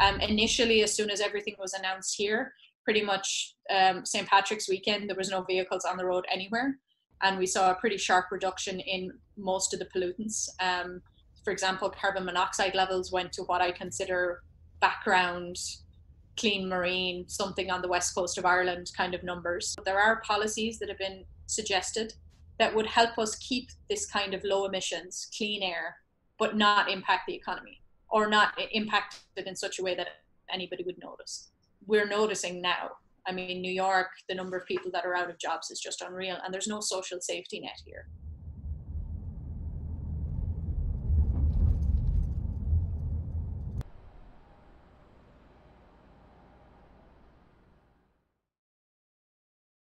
Um, initially, as soon as everything was announced here, pretty much um, St. Patrick's weekend, there was no vehicles on the road anywhere. And we saw a pretty sharp reduction in most of the pollutants. Um, for example, carbon monoxide levels went to what I consider background clean marine, something on the west coast of Ireland kind of numbers. There are policies that have been suggested that would help us keep this kind of low emissions, clean air, but not impact the economy or not impacted in such a way that anybody would notice. We're noticing now. I mean, New York, the number of people that are out of jobs is just unreal, and there's no social safety net here.